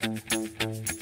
Música